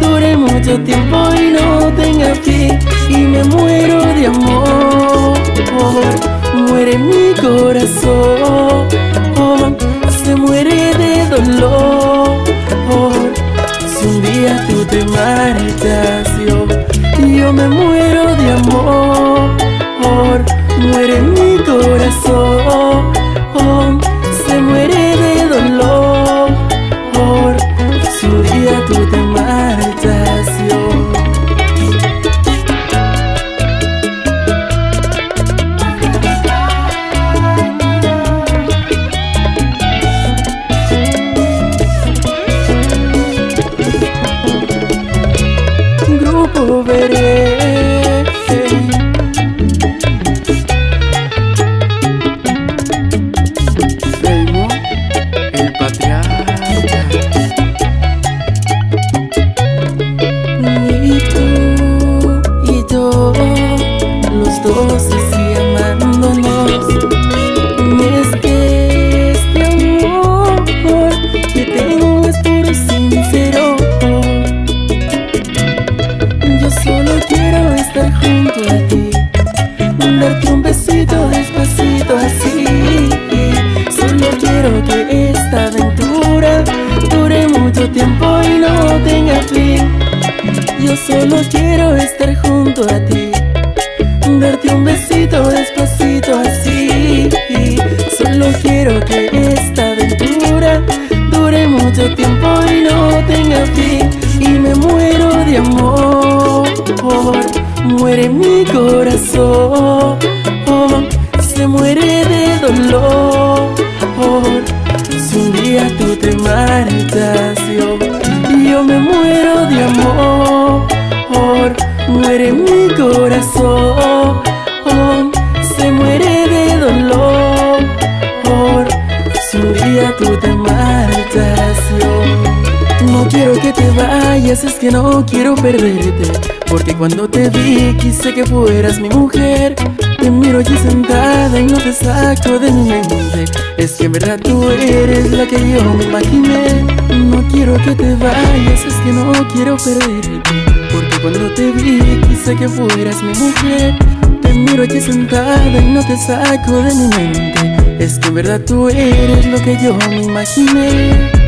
Dure mucho tiempo y no tenga fin Y me muero de amor. Muere mi corazón Se muere de dolor tiempo y no tenga fin Yo solo quiero estar junto a ti Darte un besito despacito así. Solo quiero que esta aventura Dure mucho tiempo y no tenga fin Y me muero de amor Muere mi corazón. Se muere de dolor Si un día tú te marchas muero de amor Muere mi corazón. Se muere de dolor Si un día tú te marchas. No quiero que te vayas, es que no quiero perderte Porque cuando te vi quise que fueras mi mujer. Te miro allí sentada y no te saco de mi mente. Es que en verdad tú eres la que yo me imaginé quiero que te vayas, es que no quiero perderte Porque cuando te vi quise que fueras mi mujer. Te miro allí sentada y no te saco de mi mente. Es que en verdad tú eres lo que yo me imaginé